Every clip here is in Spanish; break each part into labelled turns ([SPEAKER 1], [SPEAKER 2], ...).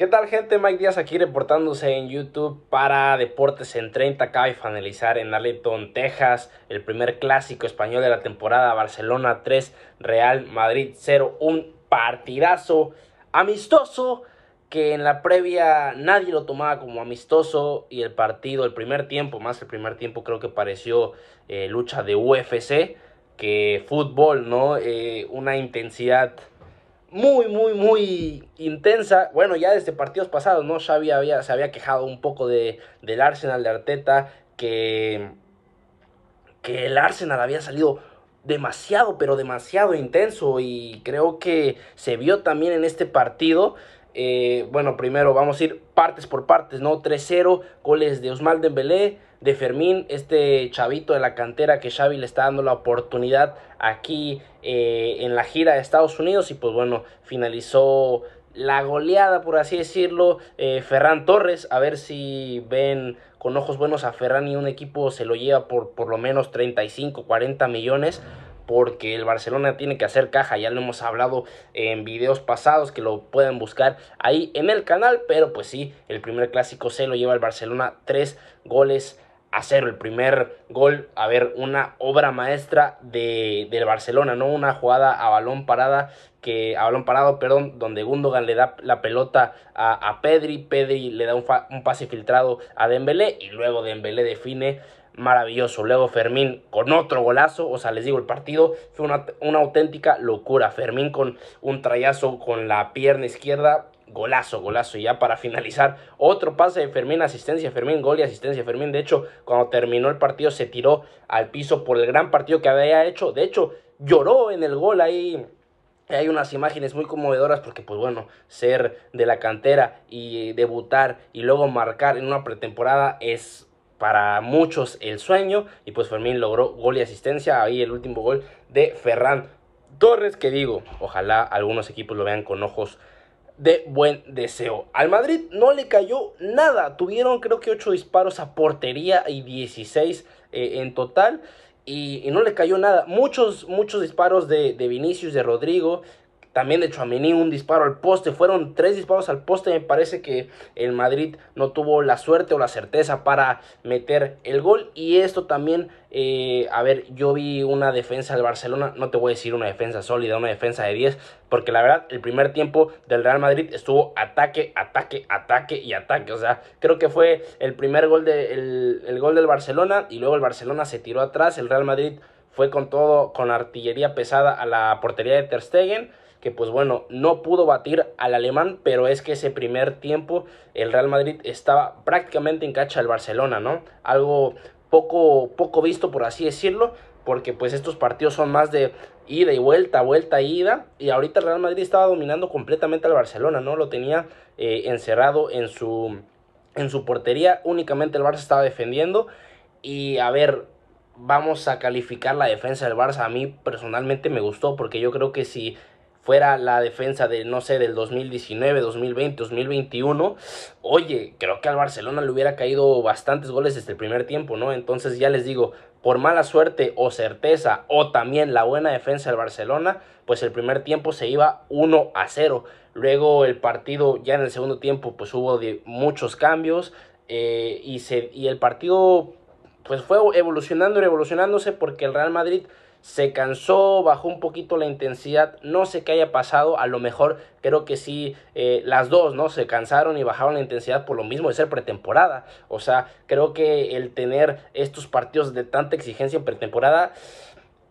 [SPEAKER 1] ¿Qué tal gente? Mike Díaz aquí reportándose en YouTube para Deportes en 30. Acaba de finalizar en Arlington, Texas, el primer clásico español de la temporada. Barcelona 3, Real Madrid 0. Un partidazo amistoso que en la previa nadie lo tomaba como amistoso y el partido, el primer tiempo, más el primer tiempo creo que pareció eh, lucha de UFC que fútbol, ¿no? Eh, una intensidad muy, muy, muy intensa. Bueno, ya desde partidos pasados, ¿no? Xavi había, se había quejado un poco de, del Arsenal de Arteta, que, que el Arsenal había salido demasiado, pero demasiado intenso y creo que se vio también en este partido. Eh, bueno, primero vamos a ir partes por partes, ¿no? 3-0, goles de Osmal Dembélé, de Fermín, este chavito de la cantera que Xavi le está dando la oportunidad aquí eh, en la gira de Estados Unidos. Y pues bueno, finalizó la goleada, por así decirlo, eh, Ferran Torres, a ver si ven con ojos buenos a Ferran y un equipo se lo lleva por por lo menos 35, 40 millones porque el Barcelona tiene que hacer caja, ya lo hemos hablado en videos pasados que lo pueden buscar ahí en el canal, pero pues sí, el primer clásico se lo lleva el Barcelona, tres goles a cero. El primer gol, a ver, una obra maestra de, del Barcelona, ¿no? Una jugada a balón parada, que, a balón parado, perdón, donde Gundogan le da la pelota a, a Pedri, Pedri le da un, un, pase filtrado a Dembélé y luego Dembélé define maravilloso. Luego Fermín con otro golazo, o sea, les digo, el partido fue una, una auténtica locura. Fermín con un trayazo con la pierna izquierda, golazo, golazo. Y ya para finalizar, otro pase de Fermín, asistencia Fermín, gol y asistencia Fermín. De hecho, cuando terminó el partido se tiró al piso por el gran partido que había hecho. De hecho, lloró en el gol ahí. Hay unas imágenes muy conmovedoras porque, pues bueno, ser de la cantera y debutar y luego marcar en una pretemporada es para muchos el sueño y pues Fermín logró gol y asistencia, ahí el último gol de Ferran Torres que digo, ojalá algunos equipos lo vean con ojos de buen deseo. Al Madrid no le cayó nada, tuvieron creo que 8 disparos a portería y 16 eh, en total. Y, y, no le cayó nada. Muchos, muchos disparos de, de Vinicius, de Rodrigo, también de Chouameni un disparo al poste. Fueron tres disparos al poste. Me parece que el Madrid no tuvo la suerte o la certeza para meter el gol. Y esto también, eh, a ver, yo vi una defensa del Barcelona. No te voy a decir una defensa sólida, una defensa de 10. Porque la verdad, el primer tiempo del Real Madrid estuvo ataque, ataque, ataque y ataque. O sea, creo que fue el primer gol, de, el gol del Barcelona. Y luego el Barcelona se tiró atrás. El Real Madrid fue con todo, con artillería pesada a la portería de Ter Stegen que pues bueno, no pudo batir al alemán, pero es que ese primer tiempo el Real Madrid estaba prácticamente en cacha del Barcelona, ¿no? Algo poco, poco visto, por así decirlo, porque pues estos partidos son más de ida y vuelta, vuelta y ida, y ahorita el Real Madrid estaba dominando completamente al Barcelona, ¿no? Lo tenía eh, encerrado en su, en su portería, únicamente el Barça estaba defendiendo, y a ver, vamos a calificar la defensa del Barça. A mí personalmente me gustó porque yo creo que si fuera la defensa de, no sé, del 2019, 2020, 2021, oye, creo que al Barcelona le hubiera caído bastantes goles desde el primer tiempo, ¿no? Entonces ya les digo, por mala suerte o certeza o también la buena defensa del Barcelona, pues el primer tiempo se iba 1 a 0. Luego el partido ya en el segundo tiempo pues hubo de muchos cambios eh, y, se, y el partido pues fue evolucionando y evolucionándose porque el Real Madrid se cansó, bajó un poquito la intensidad, no sé qué haya pasado, a lo mejor creo que sí, eh, las dos, ¿no? Se cansaron y bajaron la intensidad por lo mismo de ser pretemporada, o sea, creo que el tener estos partidos de tanta exigencia en pretemporada,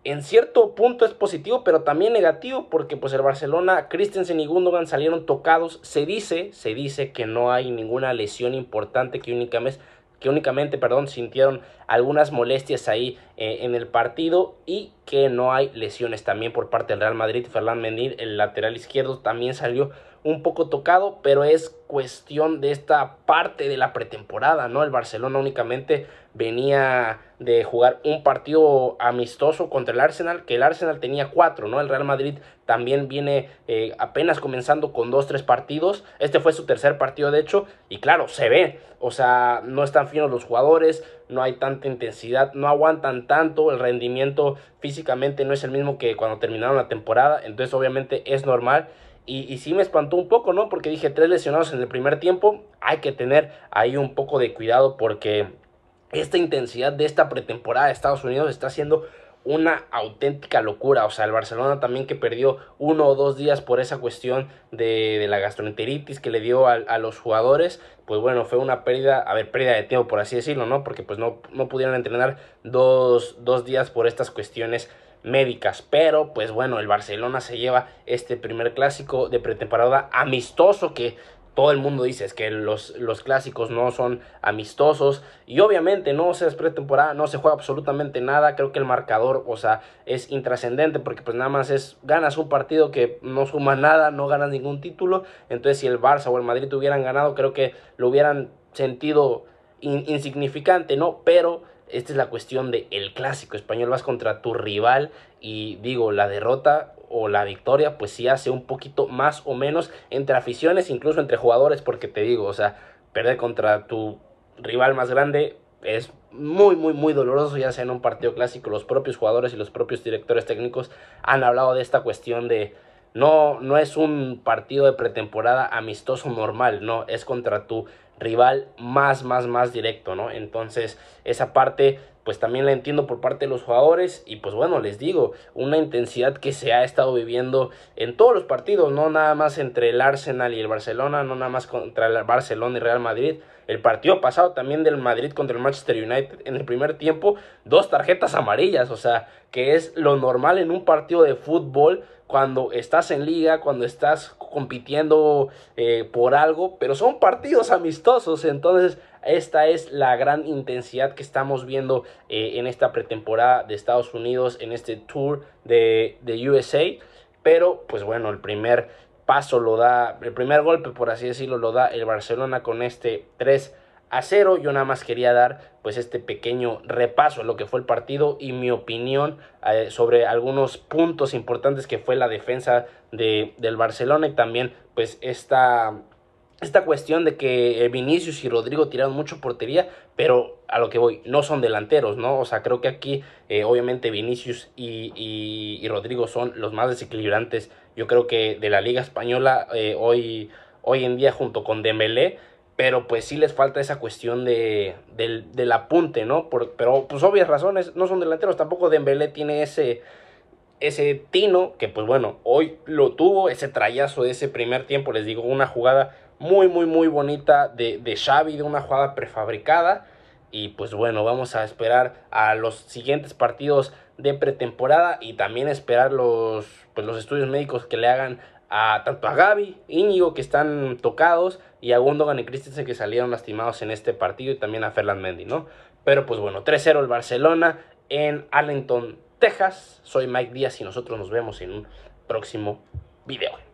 [SPEAKER 1] en cierto punto es positivo, pero también negativo, porque pues el Barcelona, Christensen y Gundogan salieron tocados, se dice, se dice que no hay ninguna lesión importante que únicamente que únicamente, perdón, sintieron algunas molestias ahí eh, en el partido y que no hay lesiones también por parte del Real Madrid. Ferland Mendy, el lateral izquierdo, también salió un poco tocado, pero es cuestión de esta parte de la pretemporada, ¿no? El Barcelona únicamente venía de jugar un partido amistoso contra el Arsenal, que el Arsenal tenía cuatro, ¿no? El Real Madrid también viene eh, apenas comenzando con dos, tres partidos. Este fue su tercer partido, de hecho, y claro, se ve, o sea, no están finos los jugadores, no hay tanta intensidad, no aguantan tanto, el rendimiento físicamente no es el mismo que cuando terminaron la temporada, entonces obviamente es normal Y, sí me espantó un poco, ¿no? Porque dije, tres lesionados en el primer tiempo, hay que tener ahí un poco de cuidado porque esta intensidad de esta pretemporada de Estados Unidos está siendo una auténtica locura. O sea, el Barcelona también que perdió uno o dos días por esa cuestión de, de la gastroenteritis que le dio a, a, los jugadores. Pues bueno, fue una pérdida, a ver, pérdida de tiempo por así decirlo, ¿no? Porque pues no, no pudieron entrenar dos, dos días por estas cuestiones médicas. Pero pues bueno, el Barcelona se lleva este primer clásico de pretemporada amistoso que todo el mundo dice es que los, los clásicos no son amistosos y obviamente no se es pretemporada, no se juega absolutamente nada, creo que el marcador, o sea, es intrascendente porque pues nada más es ganas un partido que no suma nada, no ganas ningún título, entonces si el Barça o el Madrid hubieran ganado, creo que lo hubieran sentido insignificante, ¿no? Pero esta es la cuestión de el clásico español, vas contra tu rival y digo, la derrota o la victoria, pues sí hace un poquito más o menos entre aficiones, incluso entre jugadores, porque te digo, o sea, perder contra tu rival más grande es muy, muy, muy doloroso, ya sea en un partido clásico. Los propios jugadores y los propios directores técnicos han hablado de esta cuestión de no, no es un partido de pretemporada amistoso normal, no, es contra tu rival más, más, más directo, ¿no? Entonces, esa parte, pues también la entiendo por parte de los jugadores y pues bueno, les digo, una intensidad que se ha estado viviendo en todos los partidos, no nada más entre el Arsenal y el Barcelona, no nada más contra el Barcelona y Real Madrid, el partido pasado también del Madrid contra el Manchester United en el primer tiempo, dos tarjetas amarillas, o sea, que es lo normal en un partido de fútbol cuando estás en liga, cuando estás compitiendo eh, por algo, pero son partidos amistosos, entonces esta es la gran intensidad que estamos viendo eh, en esta pretemporada de Estados Unidos, en este tour de, de USA, pero pues bueno, el primer paso lo da, el primer golpe por así decirlo lo da el Barcelona con este 3 a 0. Yo nada más quería dar pues este pequeño repaso a lo que fue el partido y mi opinión eh, sobre algunos puntos importantes que fue la defensa de, del Barcelona y también pues esta, esta cuestión de que Vinicius y Rodrigo tiraron mucho portería, pero a lo que voy, no son delanteros, ¿no? O sea, creo que aquí eh, obviamente Vinicius y, y, y, Rodrigo son los más desequilibrantes, yo creo que de la Liga Española eh, hoy, hoy en día junto con Dembélé, pero pues sí les falta esa cuestión de, del, del apunte, ¿no? Por, pero pues obvias razones, no son delanteros, tampoco Dembélé tiene ese, ese tino, que pues bueno, hoy lo tuvo, ese trayazo de ese primer tiempo, les digo, una jugada muy, muy, muy bonita de, de Xavi, de una jugada prefabricada, y pues bueno, vamos a esperar a los siguientes partidos de pretemporada y también esperar los, pues, los estudios médicos que le hagan a tanto a Gaby, Íñigo que están tocados y a Gundogan y Christensen que salieron lastimados en este partido y también a Ferland Mendy, ¿no? Pero pues bueno, 3-0 el Barcelona en Arlington, Texas. Soy Mike Díaz y nosotros nos vemos en un próximo video.